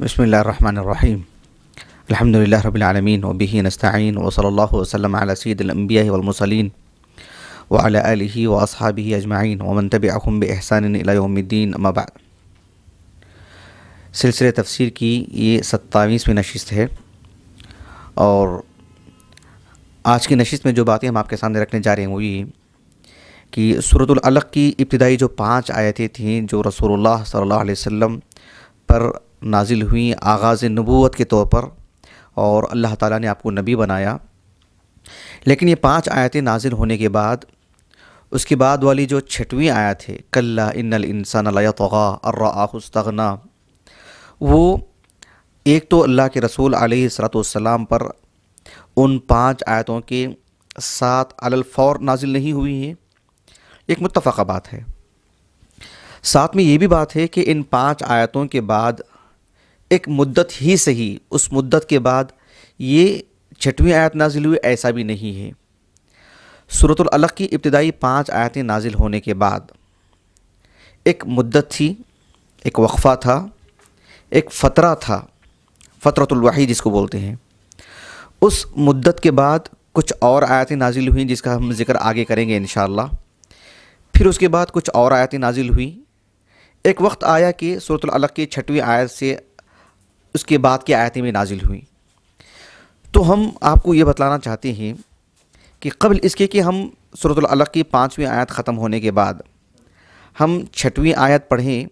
بسم الله الرحمن الرحيم الحمد لله رب العالمين وبه نستعين وصلى الله وسلم على سيد الأنبياء والمرسلين وعلى آله وأصحابه أجمعين ومن تبعهم بإحسان إلى يوم الدين أما بعد سلسلة تفسير كي یہ ستاویس میں نشست ہے اور آج کی نشست میں جو باتیں ہم آپ کے سامنے رکھنے جا رہے ہیں وہ یہ کہ سورة العلق کی ابتدائی جو پانچ آیتیں تھیں جو رسول اللہ صلی اللہ علیہ وسلم پر نازل ہوئیں آغاز نبوت کے طور پر اور اللہ تعالیٰ نے آپ کو نبی بنایا۔ لیکن یہ پانچ آیتیں نازل ہونے کے بعد، اس کے بعد والی جو چھٹویں آیت ہے، کلّا ان الانسان لیطغا الرآہ استغنا، وہ ایک تو اللہ کے رسول علیہ الصلاۃ والسلام پر ان پانچ آیتوں کے ساتھ الفور نازل نہیں ہوئی ہیں۔ ایک متفقہ بات ہے۔ ساتھ میں یہ بھی بات ہے کہ ان پانچ آیتوں کے بعد ایک مدت ہی صحیح، اس مدت کے بعد یہ چھٹویں آیت نازل ہوئی، ایسا بھی نہیں ہے۔ صورت العلق کی ابتدائی پانچ آیتیں نازل ہونے کے بعد ایک مدت تھی، ایک وقفہ تھا، ایک فترہ تھا فطرت الوحی جس کو بولتے ہیں۔ اس مدت کے بعد کچھ اور آیتیں نازل ہوئیں جس کا ہم ذکر آگے کریں گے انشاءاللہ۔ پھر اس کے بعد کچھ اور آیتیں نازل ہوئیں۔ ایک وقت آیا کہ صورت العلق کی چھٹویں آیت سے اس کے بعد کی آیتیں بھی نازل ہوئیں۔ تو ہم آپ کو یہ بتلانا چاہتے ہیں کہ قبل اس کے کہ ہم صورت العلق کی پانچویں آیت ختم ہونے کے بعد ہم چھٹویں آیت پڑھیں،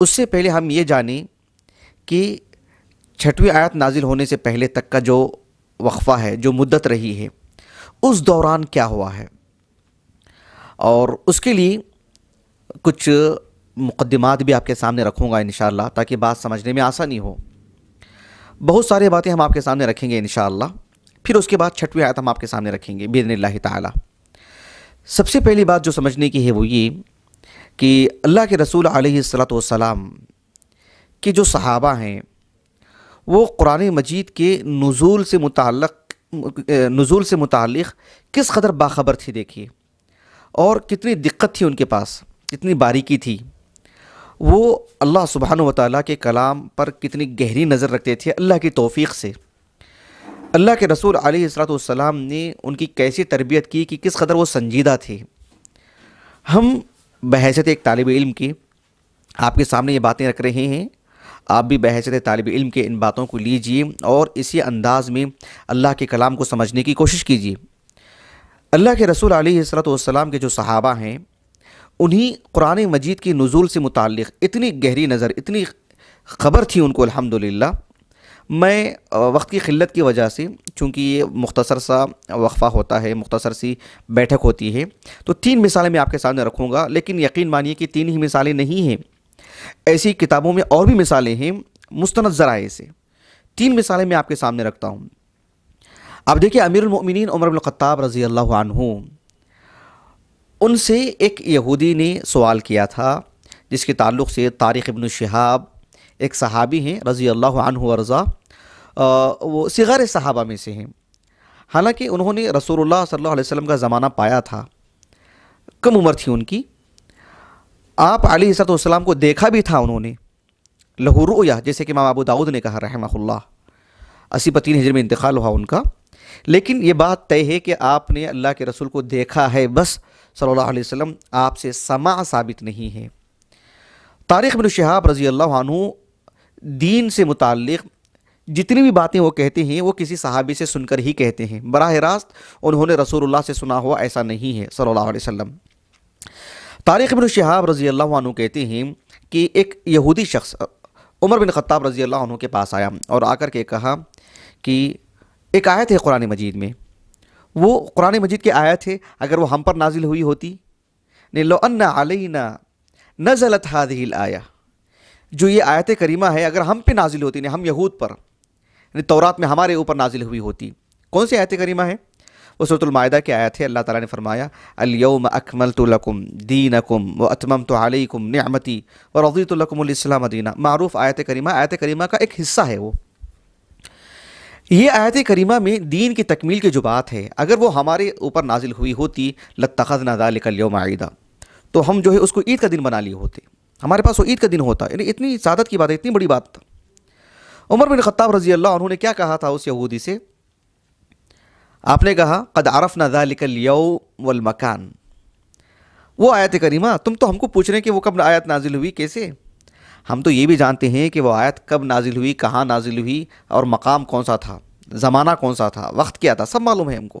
اس سے پہلے ہم یہ جانیں کہ چھٹویں آیت نازل ہونے سے پہلے تک کا جو وقفہ ہے، جو مدت رہی ہے، اس دوران کیا ہوا ہے؟ اور اس کے لیے کچھ مقدمات بھی آپ کے سامنے رکھوں گا انشاءاللہ، تاکہ بات سمجھنے میں آسانی ہو۔ بہت ساری باتیں ہم آپ کے سامنے رکھیں گے انشاءاللہ۔ پھر اس کے بعد چھٹویں آیت ہم آپ کے سامنے رکھیں گے بِإِذْنِ اللہ تعالی۔ سب سے پہلی بات جو سمجھنے کی ہے وہ یہ کہ اللہ کے رسول علیہ الصلاۃ والسلام کے جو صحابہ ہیں، وہ قرآن مجید کے نزول سے متعلق، نزول سے متعلق کس قدر باخبر تھی دیکھیے۔ اور کتنی دقت تھی ان کے پاس، کتنی باریکی تھی۔ وہ اللہ سبحانہ و تعالیٰ کے کلام پر کتنی گہری نظر رکھتے تھے اللہ کی توفیق سے۔ اللہ کے رسول علیہ الصلاۃ والسلام نے ان کی کیسی تربیت کی کہ کس قدر وہ سنجیدہ تھے۔ ہم بحیثیت ایک طالب علم کی آپ کے سامنے یہ باتیں رکھ رہے ہیں۔ آپ بھی بحیثیت طالب علم کے ان باتوں کو لیجیے اور اسی انداز میں اللہ کے کلام کو سمجھنے کی کوشش کیجیے اللہ کے رسول علیہ الصلاۃ والسلام کے جو صحابہ ہیں انہی قرآن مجید کی نزول سے متعلق اتنی گہری نظر، اتنی خبر تھی ان کو، الحمدللہ۔ میں وقت کی قلت کی وجہ سے، چونکہ یہ مختصر سا وقفہ ہوتا ہے، مختصر سی بیٹھک ہوتی ہے، تو تین مثالیں میں آپ کے سامنے رکھوں گا، لیکن یقین مانیے کہ تین ہی مثالیں نہیں ہیں۔ ایسی کتابوں میں اور بھی مثالیں ہیں مستند ذرائع سے۔ تین مثالیں میں آپ کے سامنے رکھتا ہوں۔ اب دیکھیں امیر المؤمنین عمر بن الخطاب رضی اللہ عنہ۔ ان سے ایک یہودی نے سوال کیا تھا، جس کے تعلق سے طارق ابن شہاب ایک صحابی ہیں رضی اللہ عنہ ورضا وہ صغار صحابہ میں سے ہیں۔ حالانکہ انہوں نے رسول اللہ صلی اللہ علیہ وسلم کا زمانہ پایا تھا، کم عمر تھی ان کی۔ آپ علیہ صد والسلام کو دیکھا بھی تھا انہوں نے، لہو رؤیا جیسے کہ امام ابو داود نے کہا، رحمہ اللہ۔ اسی پتین ہجر میں انتقال ہوا ان کا۔ لیکن یہ بات طے ہے کہ آپ نے اللہ کے رسول کو دیکھا ہے، بس صلی اللہ علیہ وسلم آپ سے سماع ثابت نہیں ہے۔ طارق بن شہاب رضی اللہ عنہ دین سے متعلق جتنی بھی باتیں وہ کہتے ہیں وہ کسی صحابی سے سن کر ہی کہتے ہیں۔ براہ راست انہوں نے رسول اللہ سے سنا ہوا ایسا نہیں ہے صلی اللہ علیہ وسلم۔ طارق بن شہاب رضی اللہ عنہ کہتے ہیں کہ ایک یہودی شخص عمر بن خطاب رضی اللہ عنہ کے پاس آیا اور آ کر کے کہا کہ ایک آیت ہے قرآن مجید میں۔ وہ قرآن مجید کی آیت ہے، اگر وہ ہم پر نازل ہوئی ہوتی۔ لو ان علینا نزلت هذه الآیہ۔ جو یہ آیت کریمہ ہے، اگر ہم پہ نازل ہوتی نہیں ہم یہود پر یعنی تورات میں ہمارے اوپر نازل ہوئی ہوتی۔ کون سی آیت کریمہ ہے؟ وہ صورت المائدہ کی آیت ہے، اللہ تعالیٰ نے فرمایا الیوم اکملت لکم دینکم و اتممت علیکم نعمتی و رضیت لکم الاسلام دینہ معروف آیت کریمہ آیت کریمہ کا ایک حصہ ہے وہ۔ یہ آیت کریمہ میں دین کی تکمیل کی جو بات ہے، اگر وہ ہمارے اوپر نازل ہوئی ہوتی لتخذنا ذالک اليوم عیدا، تو ہم جو ہے اس کو عید کا دن بنا لیے ہوتے۔ ہمارے پاس وہ عید کا دن ہوتا یعنی اتنی سعادت کی بات ہے، اتنی بڑی بات۔ تھا عمر بن خطاب رضی اللہ عنہ نے کیا کہا تھا اس یہودی سے؟ آپ نے کہا، قد عرفنا ذالک اليوم والمکان۔ وہ آیت کریمہ، تم تو ہم کو پوچھ رہے ہیں کہ وہ کب آیت نازل ہوئی، کیسے؟ ہم تو یہ بھی جانتے ہیں کہ وہ آیت کب نازل ہوئی، کہاں نازل ہوئی اور مقام کون سا تھا، زمانہ کون سا تھا، وقت کیا تھا، سب معلوم ہے ہم کو۔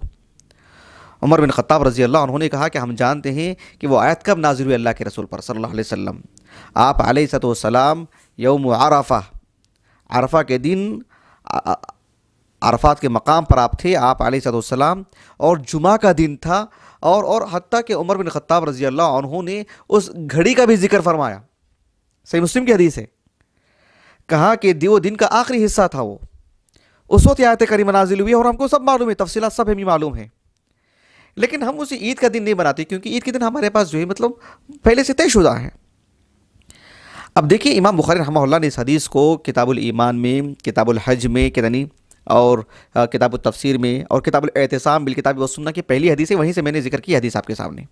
عمر بن خطاب رضی اللہ عنہ نے کہا کہ ہم جانتے ہیں کہ وہ آیت کب نازل ہوئی اللہ کے رسول پر صلی اللہ علیہ وسلم۔ آپ علیہ صد والسلام یوم عرفہ عرفہ کے دن عرفات کے مقام پر آپ تھے، آپ علیہ صد والسلام اور جمعہ کا دن تھا، اور اور حتیٰ کہ عمر بن خطاب رضی اللہ عنہ نے اس گھڑی کا بھی ذکر فرمایا۔ صحیح مسلم کی حدیث ہے۔ کہا کہ دیو دن کا آخری حصہ تھا وہ۔ اس وقت آیت کریمہ نازل ہوئی اور ہم کو سب معلوم ہے، تفصیلات سب ہمیں معلوم ہے لیکن ہم اسے عید کا دن نہیں بناتے کیونکہ عید کے دن ہمارے پاس جو ہے مطلب پہلے سے طے شدہ ہے۔ اب دیکھیے امام بخاری رحمہ اللہ نے اس حدیث کو کتاب الایمان میں، کتاب الحج میں کتنی یعنی اور کتاب التفسیر میں اور کتاب الاعتصام بالکتاب والسنہ کی پہلی حدیث ہے، وہیں سے میں نے ذکر کی حدیث آپ کے سامنے۔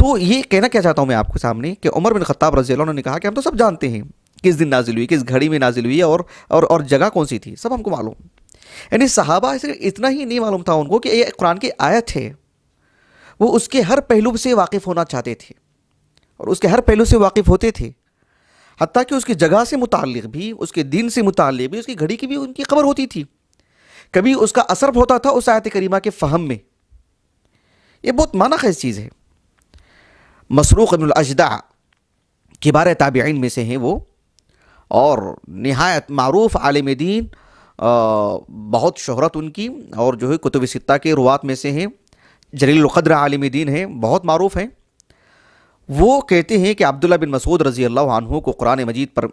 تو یہ کہنا کیا چاہتا ہوں میں آپ کے سامنے کہ عمر بن خطاب رضی اللہ عنہ نے کہا کہ ہم تو سب جانتے ہیں کس دن نازل ہوئی، کس گھڑی میں نازل ہوئی اور اور اور جگہ کون سی تھی، سب ہم کو معلوم۔ یعنی صحابہ اسے اتنا ہی نہیں معلوم تھا ان کو کہ یہ قرآن کی آیت ہے۔ وہ اس کے ہر پہلو سے واقف ہونا چاہتے تھے۔ اور اس کے ہر پہلو سے واقف ہوتے تھے۔ حتیٰ کہ اس کی جگہ سے متعلق بھی، اس کے دن سے متعلق بھی، اس کی گھڑی کی بھی ان کی خبر ہوتی تھی۔ کبھی اس کا اثر ہوتا تھا اس آیت کریمہ کے فہم میں۔ یہ بہت معنی خیز چیز ہے۔ مسروق ابن الاجدع کبار تابعین میں سے ہیں وہ، اور نہایت معروف عالم دین بہت شہرت ان کی، اور جو ہے کتب ستہ کے روات میں سے ہیں۔ جلیل القدر عالم دین ہیں، بہت معروف ہیں۔ وہ کہتے ہیں کہ عبداللہ بن مسعود رضی اللہ عنہ کو قرآن مجید پر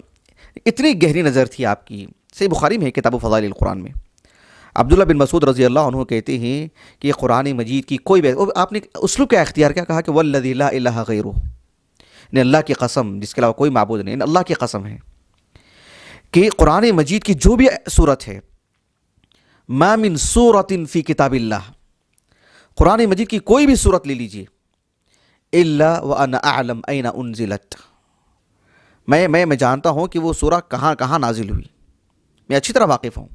اتنی گہری نظر تھی آپ کی۔ صحیح بخاری میں ہے، کتاب و فضائل القرآن میں۔ عبداللہ بن مسعود رضی اللہ عنہ کہتے ہیں کہ قرآن مجید کی کوئی بے آپ نے اسلوب کیا اختیار کیا؟ کہا کہ والذی لا الہ غیرہ یعنی اللہ کی قسم، جس کے علاوہ کوئی معبود نہیں یعنی اللہ کی قسم ہے، کہ قرآن مجید کی جو بھی صورت ہے، ما من صورت فی کتاب اللہ، قرآن مجید کی کوئی بھی صورت لے لیجیے اللہ و انا اعلم این انزلت۔ میں میں میں جانتا ہوں کہ وہ سورہ کہاں کہاں نازل ہوئی۔ میں اچھی طرح واقف ہوں۔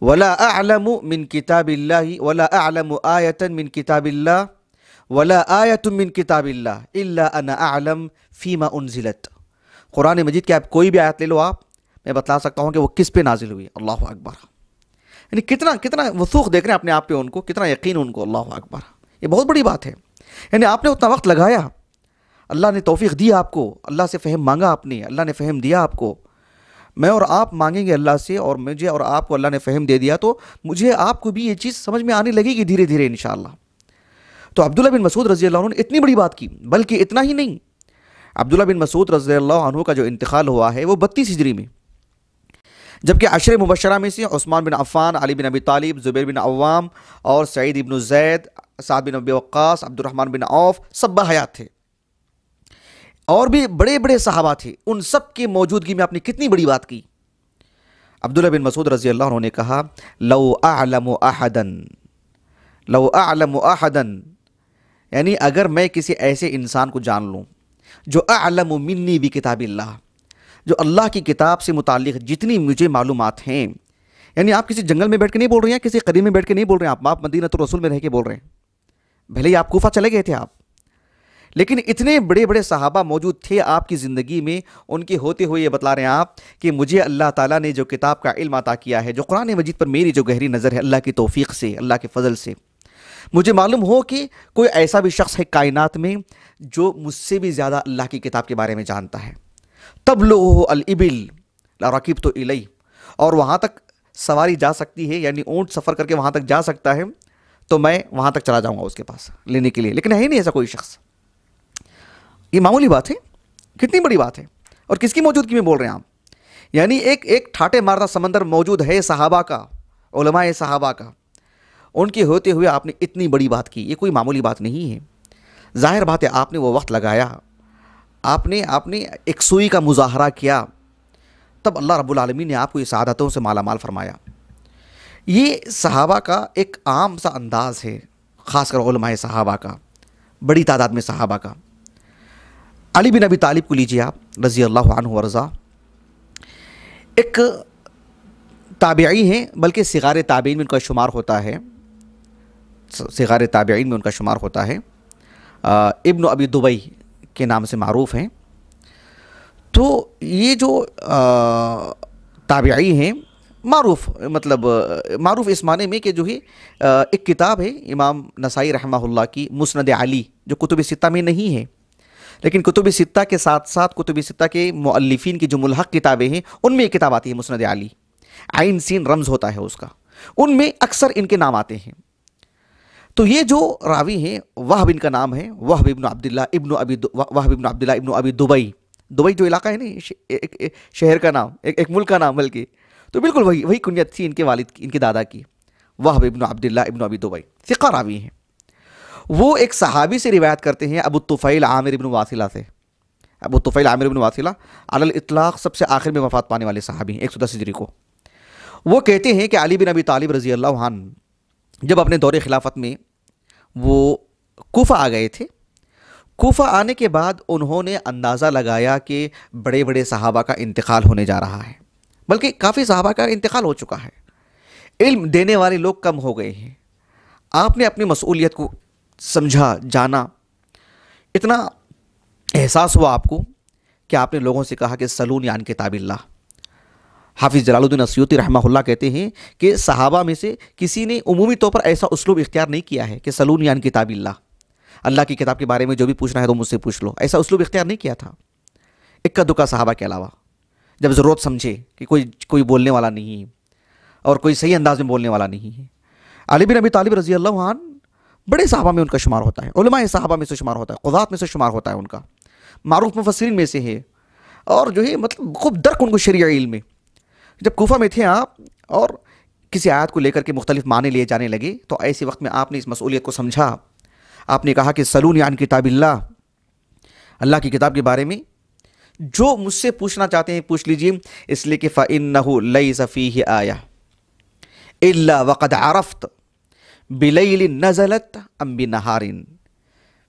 ولا اعلم من کتاب اللہ ولا اعلم آیتا من کتاب اللہ ولا آیت من کتاب اللہ الا انا اعلم فیما انزلت قرآن مجید کے آپ کوئی بھی آیت لے لو آپ، میں بتلا سکتا ہوں کہ وہ کس پہ نازل ہوئی۔ اللہ اکبر۔ یعنی کتنا کتنا وسوخ دیکھ رہے ہیں اپنے آپ پہ ان کو، کتنا یقین ان کو۔ اللہ اکبر۔ یہ بہت بڑی بات ہے۔ یعنی آپ نے اتنا وقت لگایا۔ اللہ نے توفیق دی آپ کو۔ اللہ سے فہم مانگا آپ نے، اللہ نے فہم دیا آپ کو۔ میں اور آپ مانگیں گے اللہ سے اور مجھے اور آپ کو اللہ نے فہم دے دیا تو مجھے آپ کو بھی یہ چیز سمجھ میں آنے لگے گی دھیرے دھیرے انشاءاللہ۔ تو عبداللہ بن مسعود رضی اللہ عنہ نے اتنی بڑی بات کی، بلکہ اتنا ہی نہیں۔ عبداللہ بن مسعود رضی اللہ عنہ کا جو انتقال ہوا ہے وہ بتیس ہجری میں۔ جبکہ عشر مبشرہ میں سے عثمان بن عفان، علی بن ابی طالب، زبیر بن عوام اور سعید ابن زید، سعد بن ابی وقاص عبد الرحمن بن عوف، سب حیات تھے۔ اور بھی بڑے بڑے صحابہ تھے، ان سب کی موجودگی میں آپ نے کتنی بڑی بات کی؟ عبداللہ بن مسعود رضی اللہ عنہ نے کہا، لو اعلم احدن لو اعلم احدن یعنی اگر میں کسی ایسے انسان کو جان لوں جو اعلم منی بھی کتاب اللہ، جو اللہ کی کتاب سے متعلق جتنی مجھے معلومات ہیں یعنی آپ کسی جنگل میں بیٹھ کے نہیں بول رہے ہیں، کسی قدیم میں بیٹھ کے نہیں بول رہے ہیں، آپ آپ مدینہ تو رسول میں رہ کے بول رہے ہیں، بھلے ہی آپ کوفہ چلے گئے تھے آپ۔ لیکن اتنے بڑے بڑے صحابہ موجود تھے آپ کی زندگی میں، ان کے ہوتے ہوئے یہ بتلا رہے ہیں آپ کہ مجھے اللہ تعالیٰ نے جو کتاب کا علم عطا کیا ہے، جو قرآن مجید پر میری جو گہری نظر ہے، اللہ کی توفیق سے، اللہ کے فضل سے۔ مجھے معلوم ہو کہ کوئی ایسا بھی شخص ہے کائنات میں جو مجھ سے بھی زیادہ اللہ کی کتاب کے بارے میں جانتا ہے۔ تب لو البل رقیب تو الئی اور وہاں تک سواری جا سکتی ہے یعنی اونٹ سفر کر کے وہاں تک جا سکتا ہے، تو میں وہاں تک چلا جاؤں گا اس کے پاس لینے کے لیے۔ لیکن ہے نہیں ایسا کوئی شخص۔ یہ معمولی بات ہے، کتنی بڑی بات ہے۔ اور کس کی موجودگی میں بول رہے ہیں آپ؟ یعنی ایک ایک ٹھاٹے ماردہ سمندر موجود ہے صحابہ کا، علماء صحابہ کا۔ ان کے ہوتے ہوئے آپ نے اتنی بڑی بات کی، یہ کوئی معمولی بات نہیں ہے۔ ظاہر بات ہے، آپ نے وہ وقت لگایا۔ آپ نے آپ نے ایک سوئی کا مظاہرہ کیا۔ تب اللہ رب العالمین نے آپ کو اس عادتوں سے مالا مال فرمایا۔ یہ صحابہ کا ایک عام سا انداز ہے، خاص کر علماء صحابہ کا، بڑی تعداد میں صحابہ کا۔ علی بن ابی طالب کو لیجیے آپ، رضی اللہ عنہ ورضا ایک تابعی ہیں، بلکہ صغار تابعین میں ان کا شمار ہوتا ہے۔ صغار تابعین میں ان کا شمار ہوتا ہے۔ ابن ابی دبئی کے نام سے معروف ہیں۔ تو یہ جو تابعی ہیں، معروف مطلب معروف اس معنی میں کہ جو ہے ایک کتاب ہے، امام نسائی رحمہ اللہ کی مسند علی، جو کتب ستہ میں نہیں ہے۔ لیکن کتب ستہ کے ساتھ ساتھ کتب ستہ کے مؤلفین کی جو ملحق کتابیں ہیں، ان میں ایک کتاب آتی ہے مسند علی۔ عین سین رمز ہوتا ہے اس کا۔ ان میں اکثر ان کے نام آتے ہیں۔ تو یہ جو راوی ہیں، وہب ان کا نام ہے، وہب ابن عبداللہ ابن ابی وہب ابن عبداللہ ابن ابی دبئی۔ دبئی جو علاقہ ہے نا شہر کا نام، ایک ملک کا نام بلکہ۔ تو بالکل وہی وہی کنیت تھی ان کے والد کی ان کے دادا کی۔ وہب ابن عبداللہ ابن ابی دبئی۔ ثقہ راوی ہیں۔ وہ ایک صحابی سے روایت کرتے ہیں ابو طفیل عامر ابن واصلہ سے۔ ابو طفیل عامر ابن واصلہ علی الاطلاق سب سے آخر میں وفات پانے والے صحابی ہیں، ایک سو دس ہجری کو۔ وہ کہتے ہیں کہ علی بن ابی طالب رضی اللہ عنہ جب اپنے دور خلافت میں وہ کوفہ آ گئے تھے، کوفہ آنے کے بعد انہوں نے اندازہ لگایا کہ بڑے بڑے صحابہ کا انتقال ہونے جا رہا ہے، بلکہ کافی صحابہ کا انتقال ہو چکا ہے۔ علم دینے والے لوگ کم ہو گئے ہیں۔ آپ نے اپنی مسئولیت کو سمجھا، جانا۔ اتنا احساس ہوا آپ کو کہ آپ نے لوگوں سے کہا کہ سلون یان کتاب اللہ۔ حافظ جلال الدین اسیوتی رحمہ اللہ کہتے ہیں کہ صحابہ میں سے کسی نے عمومی طور پر ایسا اسلوب اختیار نہیں کیا ہے کہ سلون یان کتاب اللہ۔ اللہ کی کتاب کے بارے میں جو بھی پوچھنا ہے تو مجھ سے پوچھ لو۔ ایسا اسلوب اختیار نہیں کیا تھا۔ اکا دکا صحابہ کے علاوہ۔ جب ضرورت سمجھے کہ کوئی کوئی بولنے والا نہیں ہے اور کوئی صحیح انداز میں بولنے والا نہیں ہے۔ علی بن ابی طالب رضی اللہ عنہ بڑے صحابہ میں ان کا شمار ہوتا ہے، علماء صحابہ میں سے شمار ہوتا ہے قضات میں سے شمار ہوتا ہے ان کا۔ معروف مفسرین میں سے ہے اور جو ہے مطلب خوب درک ان کو شریع علم میں۔ جب کوفہ میں تھے آپ اور کسی آیات کو لے کر کے مختلف معنی لیے جانے لگے، تو ایسے وقت میں آپ نے اس مسئولیت کو سمجھا۔ آپ نے کہا کہ سلون یعن کتاب اللہ اللہ کی کتاب کے بارے میں۔ جو مجھ سے پوچھنا چاہتے ہیں، پوچھ لیجیے اس لیے کہ فَإِنَّهُ لَيْسَ فِيهِ آيَةً إِلَّا وَقَدْ عَرَفْتَ۔ بِلَيْلٍ نَزَلَتْ أَمْ بِنَهَارٍ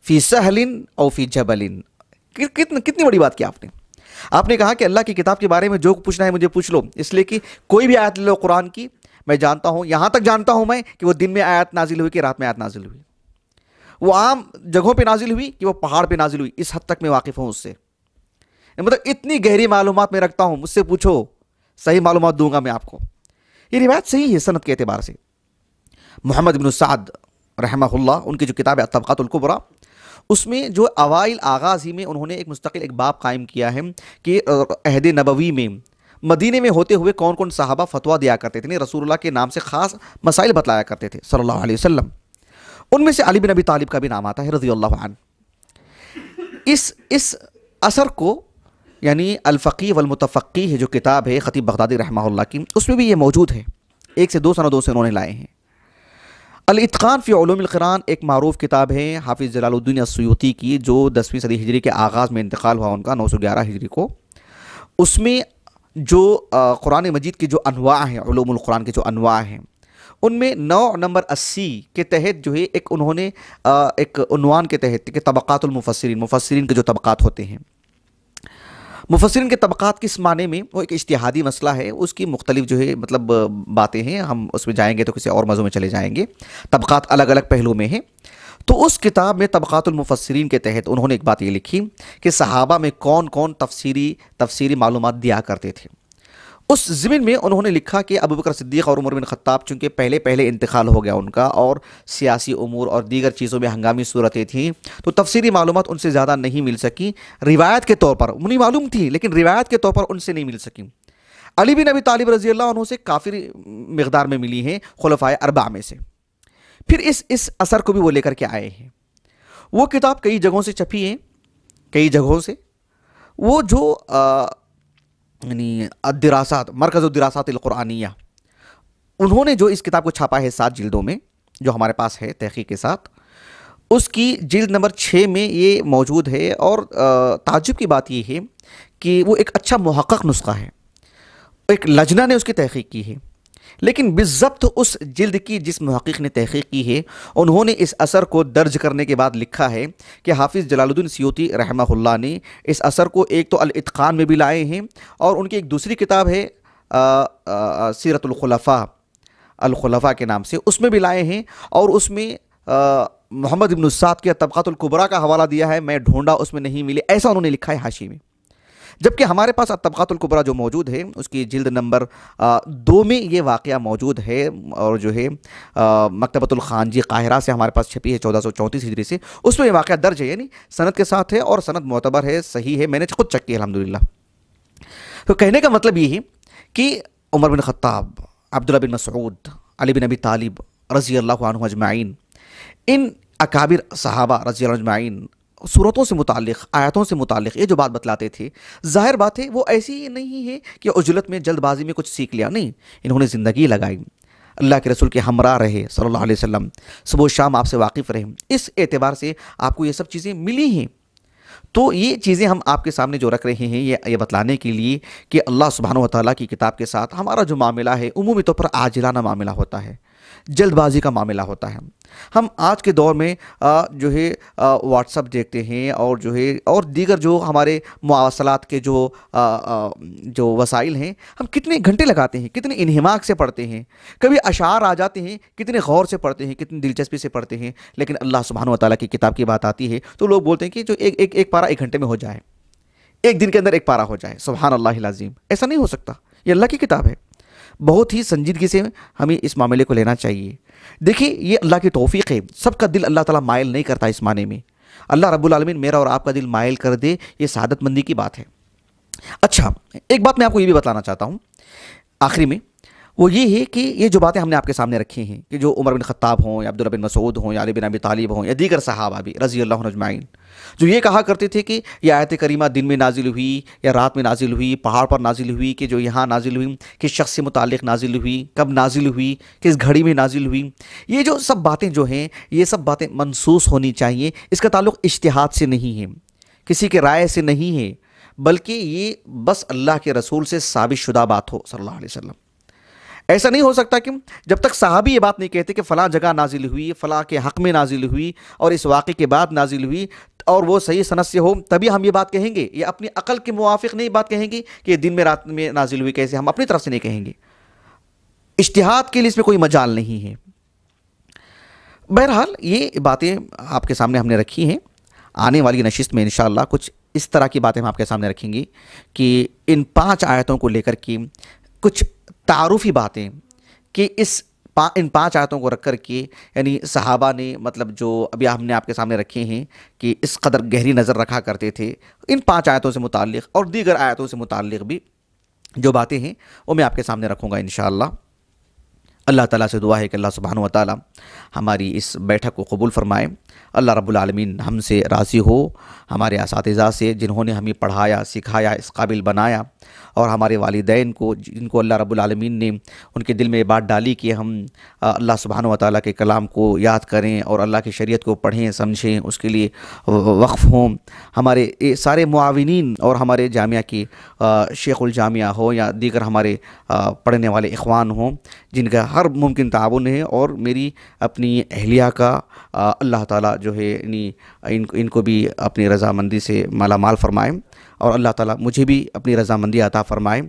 فِي سَهْلٍ أو فِي جَبَلٍ کتنی بڑی بات کی آپ نے؟ آپ نے کہا کہ اللہ کی کتاب کے بارے میں جو پوچھنا ہے مجھے پوچھ لو۔ اس لیے کہ کوئی بھی آیت لے لو قرآن کی، میں جانتا ہوں، یہاں تک جانتا ہوں میں کہ وہ دن میں آیت نازل ہوئی کہ رات میں آیت نازل ہوئی۔ وہ عام جگہوں پہ نازل ہوئی کہ وہ پہاڑ پہ نازل ہوئی۔ اس حد تک میں واقف ہوں اس سے۔ مطلب اتنی گہری معلومات میں رکھتا ہوں، مجھ سے پوچھو، صحیح معلومات دوں گا میں آپ کو۔ یہ روایت صحیح ہے صنعت کے اعتبار سے۔ محمد بن سعد رحمہ اللہ ان کی جو کتاب ہے طبقات القبرا اس میں جو اوائل آغاز ہی میں انہوں نے ایک مستقل ایک باب قائم کیا ہے کہ عہد نبوی میں مدینے میں ہوتے ہوئے کون کون صحابہ فتویٰ دیا کرتے تھے یعنی رسول اللہ کے نام سے خاص مسائل بتلایا کرتے تھے، صلی اللہ علیہ وسلم۔ ان میں سے علی بن ابی طالب کا بھی نام آتا ہے، رضی اللہ عنہ۔ اس اس اثر کو یعنی الفقی والمتفقی ہے جو کتاب ہے خطیب بغدادی رحمہ اللہ کی، اس میں بھی یہ موجود ہے۔ ایک سے دو سندوں سے انہوں نے لائے ہیں۔ الاتقان فی علوم القرآن ایک معروف کتاب ہے، حافظ جلال الدین السیوطی کی، جو دسویں صدی ہجری کے آغاز میں انتقال ہوا، ان کا نو سو گیارہ ہجری کو۔ اس میں جو قرآن مجید کی جو انواع ہیں، علوم القرآن کے جو انواع ہیں، ان میں نو نمبر اسی کے تحت جو ہے، ایک انہوں نے ایک عنوان کے تحت، کہ طبقات المفسرین، مفسرین کے جو طبقات ہوتے ہیں۔ مفسرین کے طبقات کس معنی میں وہ ایک اشتہادی مسئلہ ہے، اس کی مختلف جو ہے مطلب باتیں ہیں، ہم اس میں جائیں گے تو کسی اور مزوں میں چلے جائیں گے۔ طبقات الگ الگ پہلو میں ہیں۔ تو اس کتاب میں طبقات المفسرین کے تحت انہوں نے ایک بات یہ لکھی کہ صحابہ میں کون کون تفسیری تفسیری معلومات دیا کرتے تھے۔ اس زمین میں انہوں نے لکھا کہ ابو بکر صدیق اور عمر بن خطاب چونکہ پہلے پہلے انتقال ہو گیا ان کا اور سیاسی امور اور دیگر چیزوں میں ہنگامی صورتیں تھیں، تو تفسیری معلومات ان سے زیادہ نہیں مل سکیں۔ روایت کے طور پر، انہیں معلوم تھی، لیکن روایت کے طور پر ان سے نہیں مل سکیں۔ علی بن ابی طالب رضی اللہ عنہ سے کافی مقدار میں ملی ہیں خلفائے اربع میں سے۔ پھر اس اس اثر کو بھی وہ لے کر کے آئے ہیں۔ وہ کتاب کئی جگہوں سے چھپی ہیں، کئی جگہوں سے۔ وہ جو یعنی الدراسات، مرکز الدراسات القرآنیہ۔ انہوں نے جو اس کتاب کو چھاپا ہے سات جلدوں میں، جو ہمارے پاس ہے تحقیق کے ساتھ، اس کی جلد نمبر چھ میں یہ موجود ہے اور تعجب کی بات یہ ہے کہ وہ ایک اچھا محقق نسخہ ہے۔ ایک لجنہ نے اس کی تحقیق کی ہے۔ لیکن بالضبط اس جلد کی جس محقق نے تحقیق کی ہے، انہوں نے اس اثر کو درج کرنے کے بعد لکھا ہے کہ حافظ جلال الدین سیوتی رحمہ اللہ نے اس اثر کو ایک تو الاتقان میں بھی لائے ہیں اور ان کی ایک دوسری کتاب ہے سیرت الخلفاء الخلفاء کے نام سے اس میں بھی لائے ہیں اور اس میں محمد ابن السعد کے طبقات القبرا کا حوالہ دیا ہے، میں ڈھونڈا اس میں نہیں ملے، ایسا انہوں نے لکھا ہے حاشی میں۔ جبکہ ہمارے پاس طبقات القبرا جو موجود ہے اس کی جلد نمبر دو میں یہ واقعہ موجود ہے اور جو ہے آ، مکتبۃ الخانجی قاہرہ سے ہمارے پاس چھپی ہے چودہ سو چونتیس ہجری سے۔ اس میں یہ واقعہ درج ہے یعنی سند کے ساتھ ہے اور سند معتبر ہے صحیح ہے میں نے خود چک کی الحمدللہ۔ تو کہنے کا مطلب یہ ہے کہ عمر بن خطاب عبداللہ بن مسعود علی بن ابی طالب رضی اللہ عنہ اجمعین ان اکابر صحابہ رضی اللہ عنہ اجمعین صورتوں سے متعلق، آیاتوں سے متعلق، یہ جو بات بتلاتے تھے، ظاہر بات ہے وہ ایسی نہیں ہے کہ عجلت میں جلد بازی میں کچھ سیکھ لیا، نہیں، انہوں نے زندگی لگائی۔ اللہ کے رسول کے ہمراہ رہے، صلی اللہ علیہ وسلم، صبح و شام آپ سے واقف رہے۔ اس اعتبار سے آپ کو یہ سب چیزیں ملی ہیں۔ تو یہ چیزیں ہم آپ کے سامنے جو رکھ رہے ہیں، یہ یہ بتلانے کے لیے کہ اللہ سبحانہ و تعالیٰ کی کتاب کے ساتھ ہمارا جو معاملہ ہے، عمومی طور پر عاجلانہ معاملہ ہوتا ہے، جلد بازی کا معاملہ ہوتا ہے۔ ہم آج کے دور میں جو ہے واٹس اپ دیکھتے ہیں اور جو ہے، اور دیگر جو ہمارے مواصلات کے جو جو وسائل ہیں، ہم کتنے گھنٹے لگاتے ہیں، کتنے انہماک سے پڑھتے ہیں۔ کبھی اشعار آ جاتے ہیں، کتنے غور سے پڑھتے ہیں، کتنی دلچسپی سے پڑھتے ہیں، لیکن اللہ سبحانہ و تعالیٰ کی کتاب کی بات آتی ہے تو لوگ بولتے ہیں کہ جو ایک ایک ایک پارا ایک گھنٹے میں ہو جائے۔ ایک دن کے اندر ایک پارا ہو جائے۔ سبحان اللہ العظیم۔ ایسا نہیں ہو سکتا۔ یہ اللہ کی کتاب ہے۔ بہت ہی سنجیدگی سے ہمیں اس معاملے کو لینا چاہیے۔ دیکھیے یہ اللہ کی توفیق ہے۔ سب کا دل اللہ تعالیٰ مائل نہیں کرتا اس معنی میں۔ اللہ رب العالمین میرا اور آپ کا دل مائل کر دے، یہ سعادت مندی کی بات ہے۔ اچھا ایک بات میں آپ کو یہ بھی بتانا چاہتا ہوں۔ آخری میں، وہ یہ ہے کہ یہ جو باتیں ہم نے آپ کے سامنے رکھی ہیں، کہ جو عمر بن خطاب ہوں یا عبداللہ بن مسعود ہوں یا علی بن ابی طالب ہوں یا دیگر صحابہ بھی رضی اللہ عنہ اجمعین جو یہ کہا کرتے تھے کہ یہ آیت کریمہ دن میں نازل ہوئی یا رات میں نازل ہوئی، پہاڑ پر نازل ہوئی کہ جو یہاں نازل ہوئی کس شخص سے متعلق نازل ہوئی، کب نازل ہوئی، کس گھڑی میں نازل ہوئی، یہ جو سب باتیں جو ہیں، یہ سب باتیں منسوس ہونی چاہیے، اس کا تعلق اشتہاد سے نہیں ہے، کسی کے رائے سے نہیں ہے، بلکہ یہ بس اللہ کے رسول سے ثابت شدہ بات ہو، صلی اللہ علیہ وسلم۔ ایسا نہیں ہو سکتا کہ جب تک صحابی یہ بات نہیں کہتے کہ فلاں جگہ نازل ہوئی، فلاں کے حق میں نازل ہوئی اور اس واقعے کے بعد نازل ہوئی اور وہ صحیح صنعت سے ہو تبھی ہم یہ بات کہیں گے۔ یہ اپنی عقل کے موافق نہیں بات کہیں گے کہ یہ دن میں رات میں نازل ہوئی، کیسے ہم اپنی طرف سے نہیں کہیں گے۔ اشتہاد کے لیے اس میں کوئی مجال نہیں ہے۔ بہرحال یہ باتیں آپ کے سامنے ہم نے رکھی ہیں۔ آنے والی نشست میں انشاءاللہ کچھ اس طرح کی باتیں ہم آپ کے سامنے رکھیں گی کہ ان پانچ آیتوں کو لے کر کی کچھ تعارفی باتیں کہ اس پا، ان پانچ آیتوں کو رکھ کر کے یعنی صحابہ نے مطلب جو ابھی ہم نے آپ کے سامنے رکھے ہیں کہ اس قدر گہری نظر رکھا کرتے تھے، ان پانچ آیتوں سے متعلق اور دیگر آیتوں سے متعلق بھی جو باتیں ہیں، وہ میں آپ کے سامنے رکھوں گا انشاءاللہ۔ اللہ تعالیٰ سے دعا ہے کہ اللہ سبحانہ و تعالیٰ ہماری اس بیٹھک کو قبول فرمائے۔ اللہ رب العالمین ہم سے راضی ہو۔ ہمارے اساتذہ سے جنہوں نے ہمیں پڑھایا، سکھایا، اس قابل بنایا اور ہمارے والدین کو، جن کو اللہ رب العالمین نے ان کے دل میں یہ بات ڈالی کہ ہم اللہ سبحانہ و تعالیٰ کے کلام کو یاد کریں اور اللہ کی شریعت کو پڑھیں، سمجھیں، اس کے لیے وقف ہوں۔ ہمارے سارے معاونین اور ہمارے جامعہ کی شیخ الجامعہ ہو یا دیگر ہمارے پڑھنے والے اخوان ہوں، جن کا ہر ممکن تعاون ہے اور میری اپنی اہلیہ کا اللہ تعالیٰ جو ہے یعنی ان ان کو بھی اپنی رضامندی سے مالا مال فرمائیں اور اللہ تعالیٰ مجھے بھی اپنی رضامندی عطا فرمائے،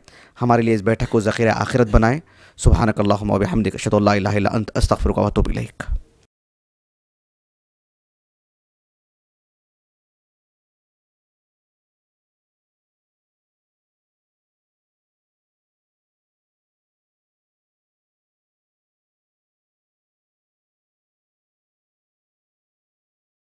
ہمارے لیے اس بیٹھک کو ذخیرہ آخرت بنائیں سبحانک اللہم و بحمدک، اشہدو اللہ الہ الا انت، استغفرک و اتوب الیک۔